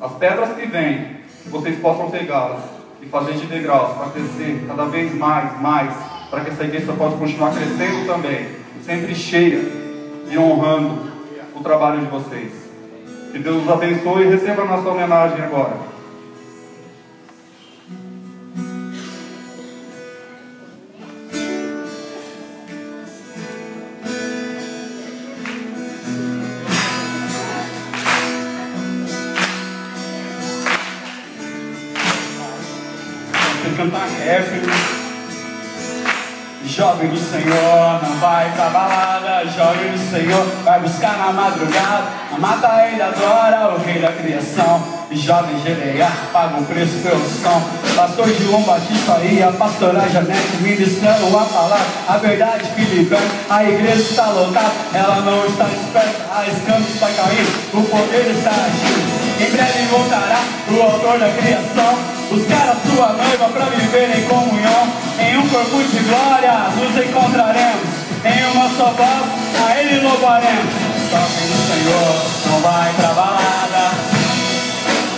As pedras que vêm, que vocês possam pegá-las e fazer de degraus para crescer cada vez mais, mais, para que essa igreja possa continuar crescendo também, sempre cheia e honrando o trabalho de vocês. Que Deus os abençoe e receba a nossa homenagem agora. Cantar. Jovem do Senhor, não vai pra balada. Jovem do Senhor, vai buscar na madrugada. A mata ele adora, o rei da criação. Jovem Gereia, paga um preço pelo som. Pastor João Batista e a pastora Janete ministrando a palavra. A verdade que liberta, a igreja está lotada. Ela não está esperta, a escampo está caindo. O poder está agindo. Em breve voltará o autor da criação. Buscar a sua noiva para viver em comunhão. Em um corpo de glória nos encontraremos. Em uma só voz a Ele louvaremos. Toque no Senhor, não vai pra balada.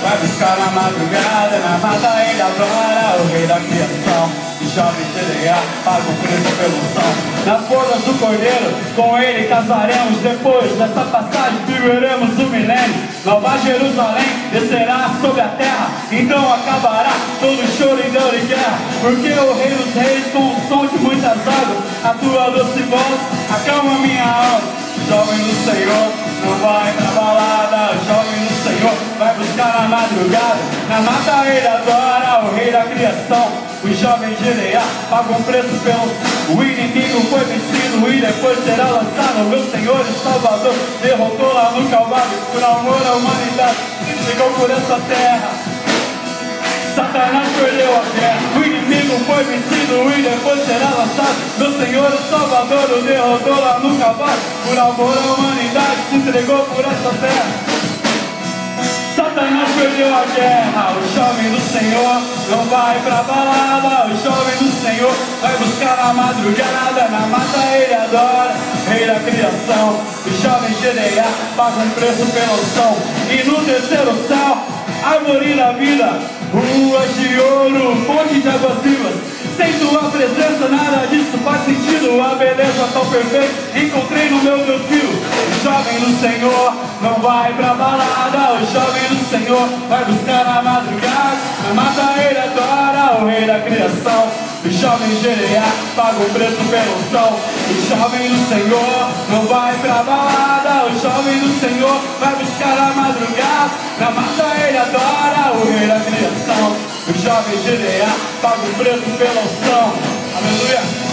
Vai buscar na madrugada, na mata Ele adora o Rei da criação jovem Gedeá paga o preço pelo som. Nas bodas do Cordeiro, com ele casaremos. Depois dessa passagem, viveremos o milênio. Nova Jerusalém descerá sobre a terra. Então acabará todo choro e dor e guerra. Porque o Rei dos Reis, com o som de muitas águas, a tua doce voz acalma minha alma. Jovem do Senhor, não vai pra balada. Jovem do Senhor, vai buscar na madrugada. Na mata ele adora o Rei da criação. Os jovens Gileá pagam um preço pelo O inimigo foi vencido e depois será lançado. Meu Senhor e Salvador derrotou lá no Calvário Por amor à humanidade, chegou por essa terra. Satanás perdeu a guerra O inimigo foi vencido e depois será lançado. Meu Senhor e Salvador o derrotou lá no Calvário Por amor à humanidade, se entregou por essa terra Satanás perdeu a guerra, o jovem do Senhor não vai pra balada, o jovem do Senhor vai buscar na madrugada, na mata. Ele adora, rei da criação, o jovem Gedeá paga um preço pela som, e no terceiro céu, árvore da vida, ruas de ouro, fonte de águas vivas, sem tua presença nada disso faz sentido, a beleza tão perfeita encontrei no meu Deus filho, jovem do Senhor não vai pra balada, o jovem do Senhor vai buscar na madrugada, na mata ele adora o rei da criação, o jovem Jereá paga o preço pelo som, o jovem do Senhor não vai pra balada, o jovem do Senhor vai buscar na madrugada, na mata ele adora o rei da criação, o jovem Jereá paga o preço pela unção. Aleluia.